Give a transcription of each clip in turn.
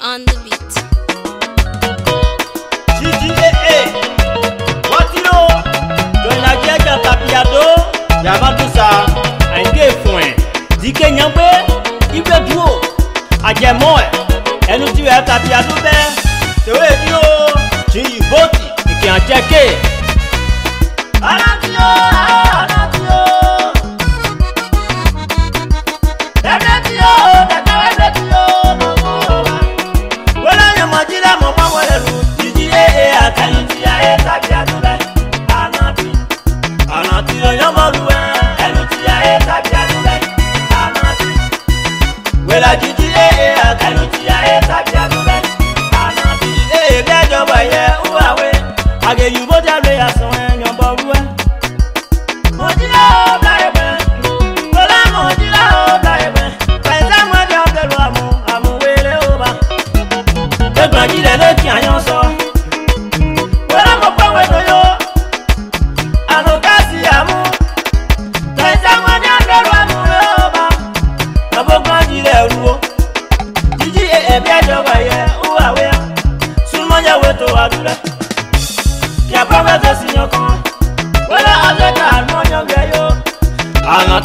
on the beat. GGAA, wọ́tíró, dọ̀làjì ẹ̀jà pàpìyàdó, yàbàdùsà, àìdè fún ẹ̀. Dìke yẹn pé ibẹ̀ dúró, àjẹmọ́ ẹ̀, ẹnu tí wẹ́ẹ́ pàpìyàdó bẹ́ẹ̀, tèwé dúró, tí yìí check it. I don't know. ètò àdúrà yàgbọ́ mẹ́tẹ̀ sí yan kan wọ́n lọ́ àjẹkà àná yan gẹ̀ yó àná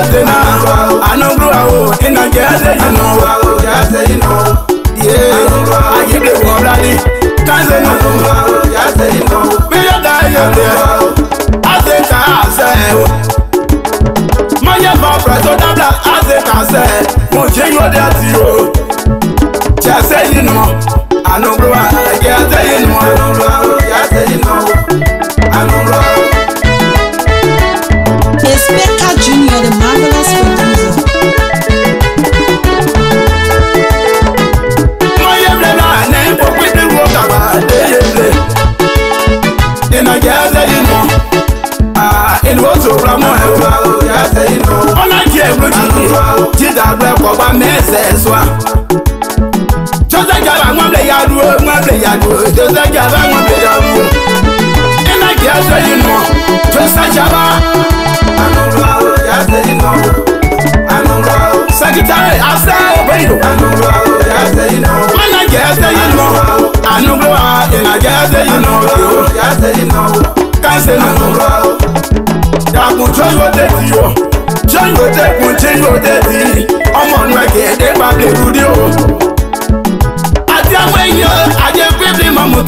grow say now. I know grow out. In a girl say you know. Girl say you know. Yeah. I give the world rally. Can't say no. Girl say you know. Me a die you there. I say can't say. Man you for press on the black. I say can't say. Won't change your dirty road. Just say you know. I no grow out. Girl say you know. I no grow out. ni wọ́n tó ra mọ́ ẹ̀ wá o yà sẹ́ yìí lọ. ọ̀nà ìdí ẹ̀gbọ́n ti kì títà gbẹ kọ́gbà mẹ́sẹ̀ sọ́à. sọ́sẹ́jà bá wọn bẹ̀ ya dúró wọn bẹ̀ ya dúró sọ́sẹ́jà bá wọn bẹ̀ ya dúró. ẹ̀nà ìdí ẹ̀sọ́ yìí lọ sọ́sẹ́jà bá. ànúgbà o yà sẹ́ yìí òbẹ́yìn. ànúgbà o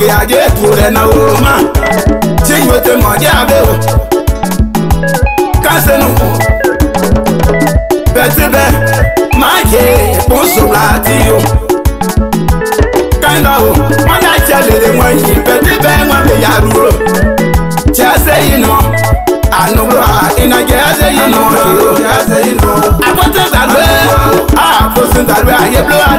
ke aje ture na oma chinwete moje abeo kasenu bẹtibẹ maje kpusulati o kanda o wọn na chelele wọn yi bẹtibẹ wọn bẹ yaruro chese yi nọ anubra ina jese yi nọ ero jese yi nọ akpọtẹ dalue a kò sí dalue ayé blue.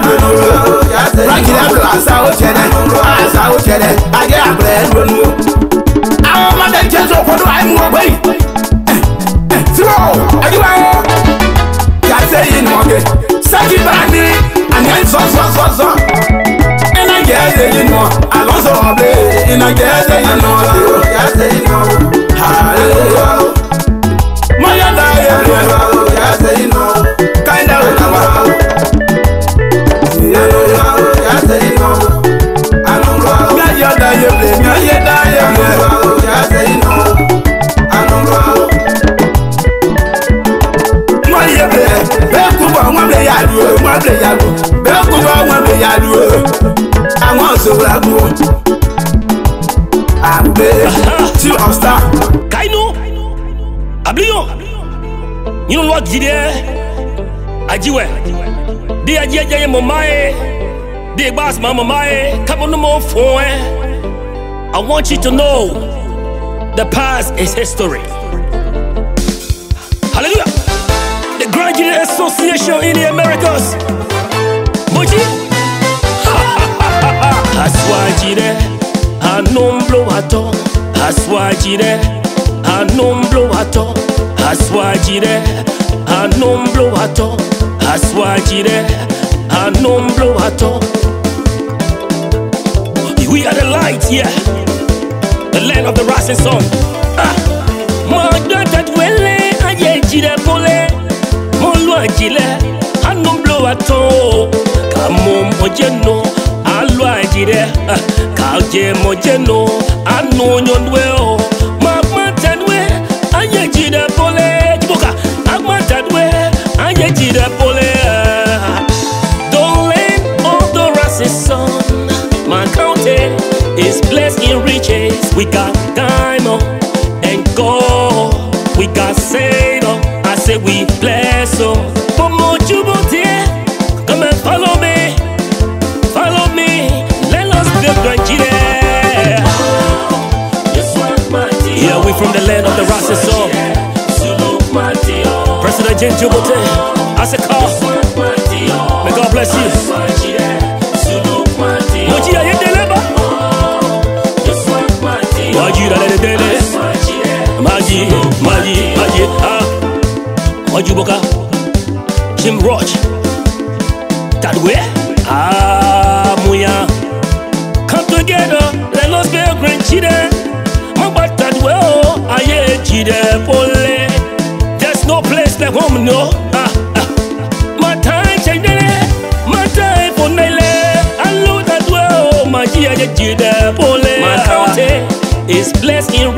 jide ajiwe de ajiye jẹye de gbaasi maa mọ maa ye mo fún e. I want you to know the past is history hallelujah the Grand Jury Association in the Americas moji asuwa jide anumlo atọ asuwa jide. anomblo wato aswajire anomblo wato aswajire anomblo wato we are the light yeah the land of the rising sun ah. mɔdɔdɔdɔwele ayé jirabolé mɔlu ajilé anomblo wato kamo mɔdzenu alu ajilé ah. kajé mɔdzenu anonyɔnuwe. from the land of the Rassisor. President Jane Jubote, eh, Asaka. May God bless you. Mojira yedeleba. Mojira yedele. Maji, maji, maji. Ah, Mojuboka. Ah? Jim Roach. Tadwe. Ah, Muya. Come together. Let us be a grand cheater. แต่ห้องมันเนาะมาทายใจได้มาใจฝนในเลอันรู้ทัดว่ามาเยียจะจีดาโปเลมาทาวเท is blessed in